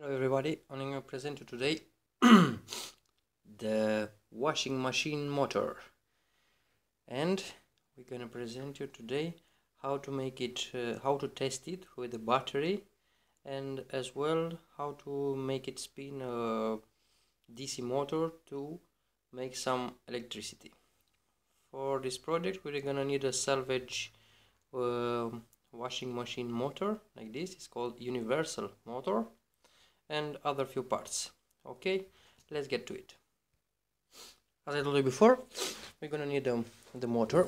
Hello everybody, I'm going to present you today. The washing machine motor. And we're going to present you today how to make it, uh, how to test it with the battery and as well how to make it spin a DC motor to make some electricity. For this project we're going to need a salvage uh, washing machine motor like this, it's called universal motor and other few parts. Okay let's get to it. As I told you before we're gonna need um, the motor.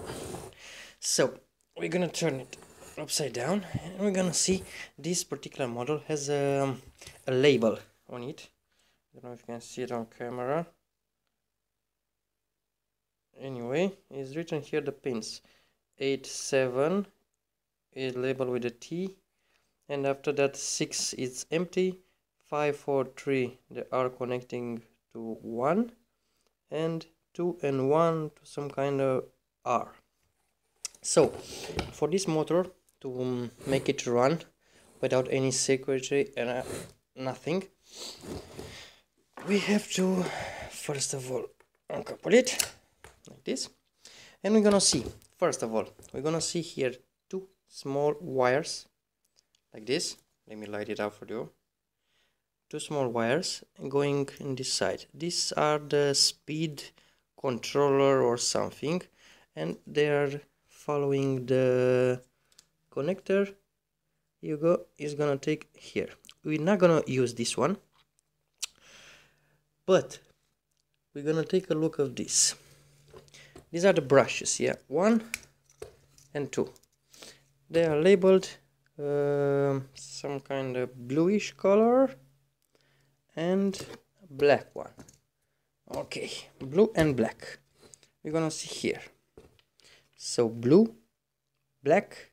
So we're gonna turn it upside down and we're gonna see this particular model has a, um, a label on it. I don't know if you can see it on camera. Anyway it's written here the pins 8 7 is labeled with a T and after that 6 is empty 5 4 3 they are connecting to 1 and 2 and 1 to some kind of R. So for this motor to make it run without any security and uh, nothing we have to first of all uncouple it like this. And we're gonna see first of all we're gonna see here two small wires like this. Let me light it up for you two small wires going in this side. These are the speed controller or something and they are following the connector. You go is gonna take here. We're not gonna use this one but we're gonna take a look of this. These are the brushes yeah. One and two. They are labeled uh, some kind of bluish color and black one. Okay blue and black. We're gonna see here. So blue black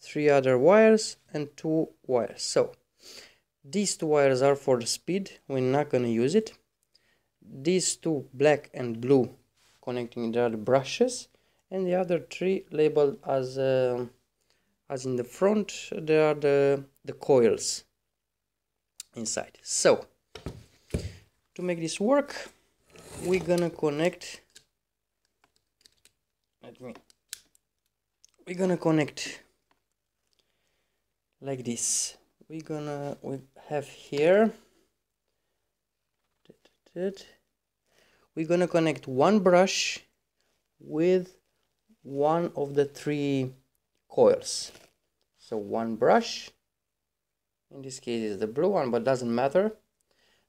three other wires and two wires. So these two wires are for the speed. We're not gonna use it. These two black and blue connecting the other brushes and the other three labeled as uh, as in the front they are the the coils inside. So to make this work we're gonna connect let me we're gonna connect like this. We're gonna we have here we're gonna connect one brush with one of the three coils. So one brush in this case is the blue one but doesn't matter.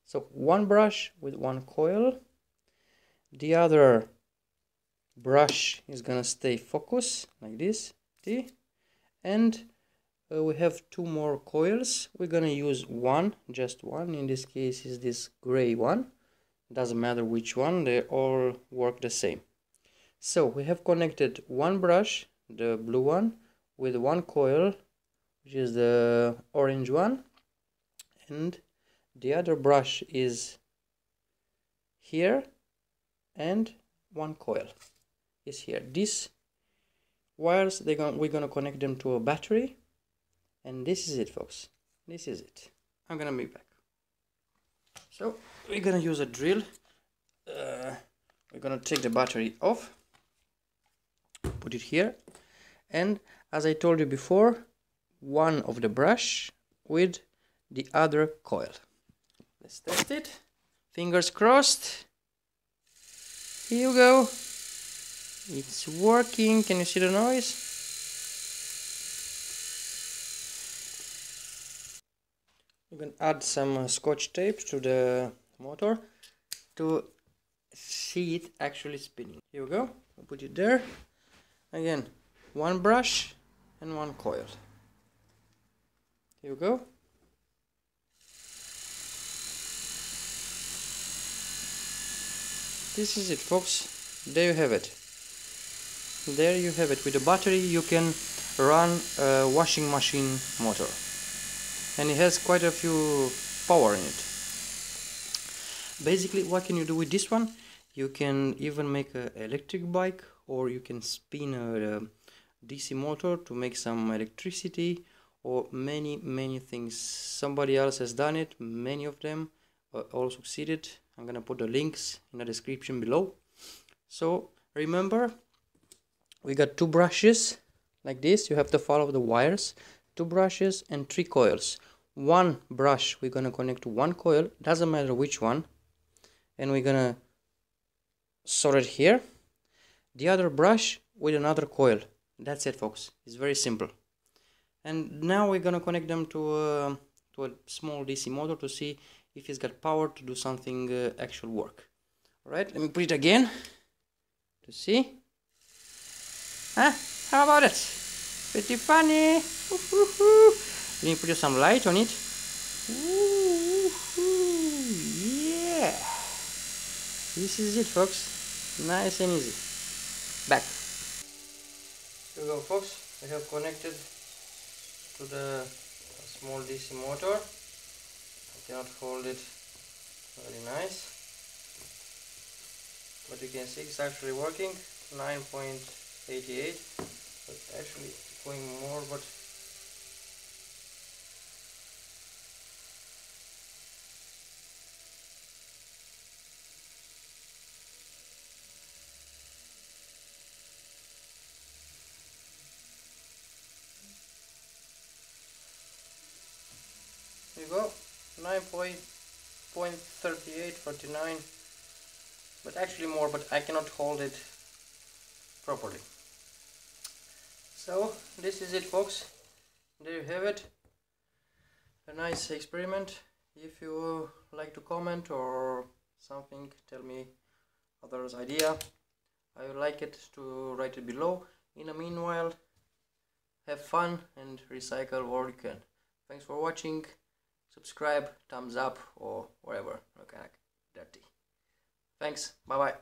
So one brush with one coil. The other brush is gonna stay focus like this see? And uh, we have two more coils. We're gonna use one just one. In this case is this gray one. Doesn't matter which one they all work the same. So we have connected one brush the blue one with one coil which is the orange one. And the other brush is here. And one coil is here. These wires they going we're gonna connect them to a battery. And this is it folks. This is it. I'm gonna be back. So we're gonna use a drill. Uh, we're gonna take the battery off. Put it here. And as i told you before one of the brush with the other coil. Let's test it. Fingers crossed. Here you go. It's working. Can you see the noise? You can add some uh, scotch tape to the motor to see it actually spinning. Here we go. I'll put it there. Again, one brush and one coil. Here we go. This is it folks. There you have it. There you have it. With the battery you can run a washing machine motor. And it has quite a few power in it. Basically what can you do with this one? You can even make an electric bike or you can spin a, a DC motor to make some electricity or many many things. Somebody else has done it many of them uh, all succeeded. I'm gonna put the links in the description below. So remember we got two brushes like this. You have to follow the wires. Two brushes and three coils. One brush we're gonna connect to one coil. Doesn't matter which one. And we're gonna solder it here. The other brush with another coil. That's it folks. It's very simple and now we're gonna connect them to a, to a small DC motor to see if it's got power to do something uh, actual work. All right let me put it again to see. Huh how about it? Pretty funny. Let me put some light on it. Yeah. This is it folks. Nice and easy. Back. Here we go folks. I have connected to the small DC motor. I cannot hold it very nice. But you can see it's actually working. 9.88 but actually going more but you go. 9.38 49 but actually more but I cannot hold it properly. So this is it folks. There you have it. A nice experiment. If you like to comment or something tell me others idea. I would like it to write it below. In the meanwhile have fun and recycle what you can thanks for watching subscribe thumbs up or whatever. Okay dirty thanks. Bye bye